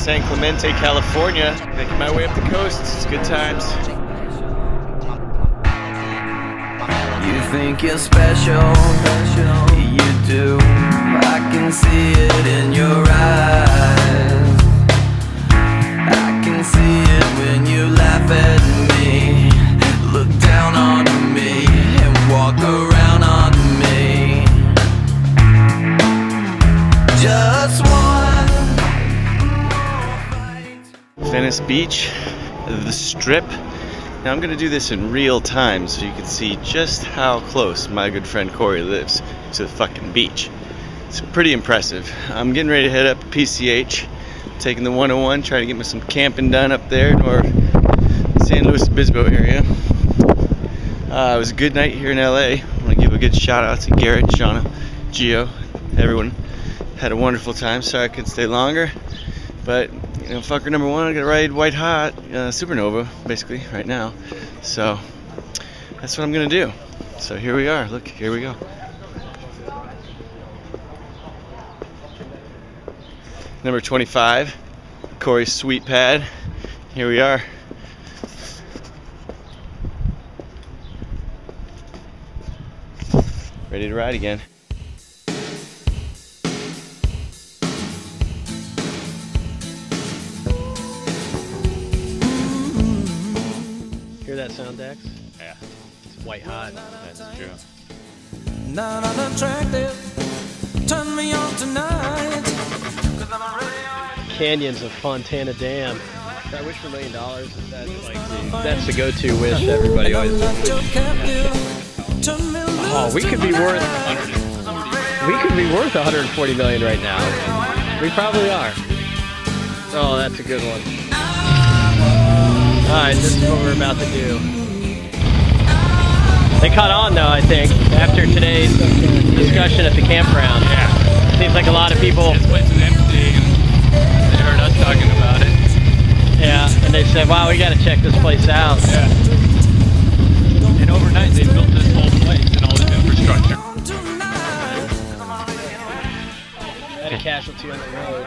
San Clemente, California. Making my way up the coast. It's good times. You think you're special, you do. Venice Beach, the strip. Now I'm gonna do this in real time so you can see just how close my good friend Corey lives to the fucking beach. It's pretty impressive. I'm getting ready to head up PCH, taking the 101, trying to get me some camping done up there in our San Luis Obispo area. Uh, it was a good night here in LA. I want to give a good shout out to Garrett, Shauna, Gio, everyone. Had a wonderful time. Sorry I couldn't stay longer, but you know, fucker number one, I gotta ride White Hot uh, Supernova basically right now. So that's what I'm gonna do. So here we are. Look, here we go. Number 25, Corey's Sweet Pad. Here we are. Ready to ride again. That sound, Dex? Yeah, It's white hot. that's true. Not unattractive. Turn me on tonight. Cause I'm already Canyons of Fontana Dam. That wish for a million dollars. That's like the, that's the go-to wish everybody always. Oh, we could be worth we could be worth 140 million right now. We probably are. Oh, that's a good one. All right, this is what we're about to do. They caught on though, I think, after today's discussion at the campground. Yeah, Seems like a lot of people. this place is empty, and they heard us talking about it. Yeah, and they said, "Wow, we got to check this place out." Yeah. And overnight, they built this whole place and all this infrastructure. Had a casualty on the road.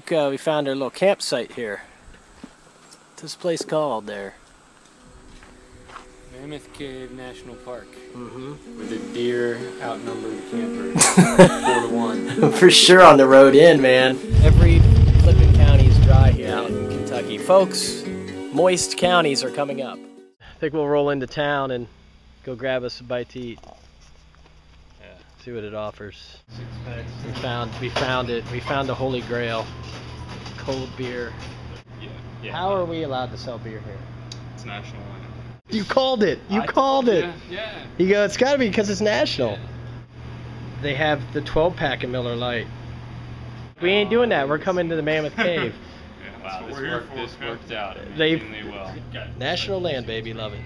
think uh, we found our little campsite here. What's this place called there? Mammoth Cave National Park, Mm-hmm. where the deer outnumber the campers four to one. For sure on the road in, man. Every flipping county is dry here out in Kentucky. Folks, moist counties are coming up. I think we'll roll into town and go grab us a bite to eat. See what it offers. We found we found it. We found the holy grail. Cold beer. Yeah, yeah. How are we allowed to sell beer here? It's national land. You called it. You I called it. ya, Yeah. You go, it's gotta be because it's national. They have the 12 pack of Miller Lite. We ain't doing that. We're coming to the Mammoth Cave. yeah Wow, this, we're here worked, for. this worked out They- amazingly well. National land, baby. Love it.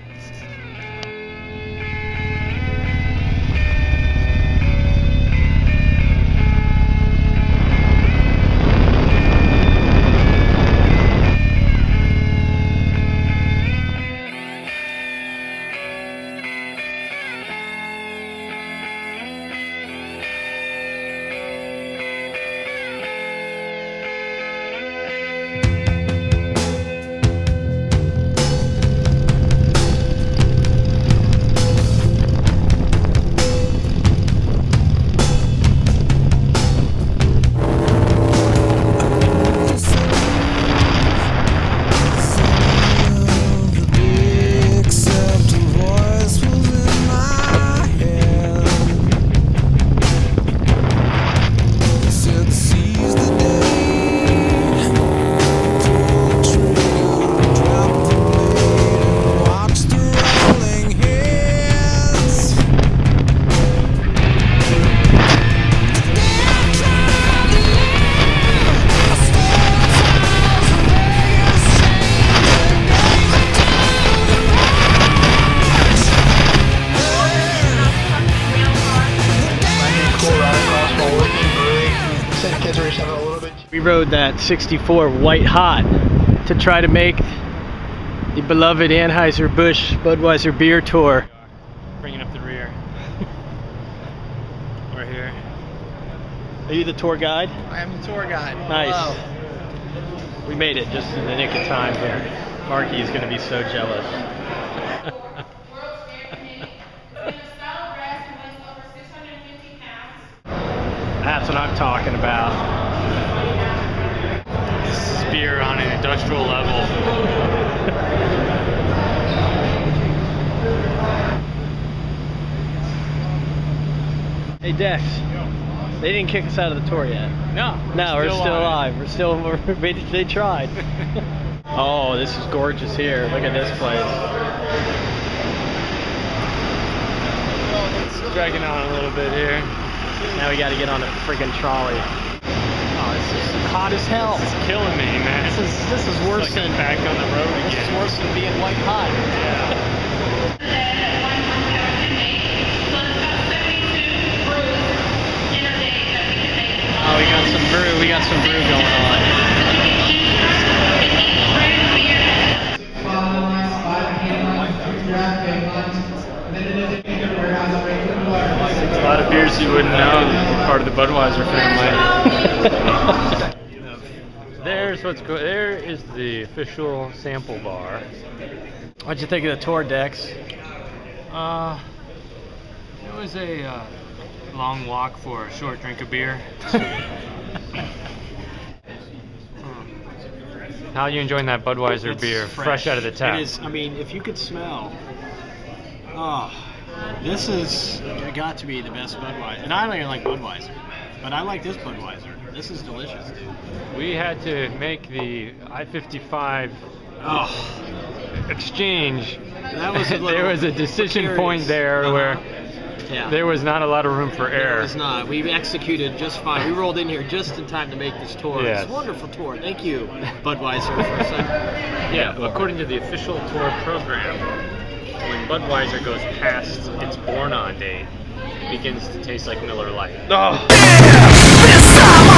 We rode that 64 White Hot to try to make the beloved Anheuser-Busch Budweiser beer tour. Bringing up the rear. We're here. Are you the tour guide? I am the tour guide. Nice. We made it just in the nick of time here. Markey is gonna be so jealous. That's what I'm talking about. On an industrial level. Hey Dex, they didn't kick us out of the tour yet. No. No, we're still alive. We're still, we're, we- they tried. oh, this is gorgeous here. Look at this place. It's dragging on a little bit here. Now we gotta get on a freaking trolley. This is hot as hell. It's killing me, man. This is, this is worse Like than, back on the road this is again. worse than being white hot. Yeah. Oh, we got some brew. We got some brew going on. A lot of beers you wouldn't know part of the Budweiser family. There's what's go- there is the official sample bar. What'd you think of the tour, Dex? Uh, it was a uh, long walk for a short drink of beer. How are you enjoying that Budweiser It's beer, fresh. out of the tap? It is. I mean, if you could smell. Oh, this is got to be the best Budweiser. And I don't even like Budweiser, but I like this Budweiser. This is delicious, dude. We had to make the I-55 Oh, exchange. That was a there was a decision point there Uh-huh. where yeah. there was not a lot of room for error. was not. We executed just fine. We rolled in here just in time to make this tour. Yes. It's a wonderful tour. Thank you, Budweiser, for. Yeah, according to the official tour program, Budweiser goes past its born on date, it begins to taste like Miller Lite. This time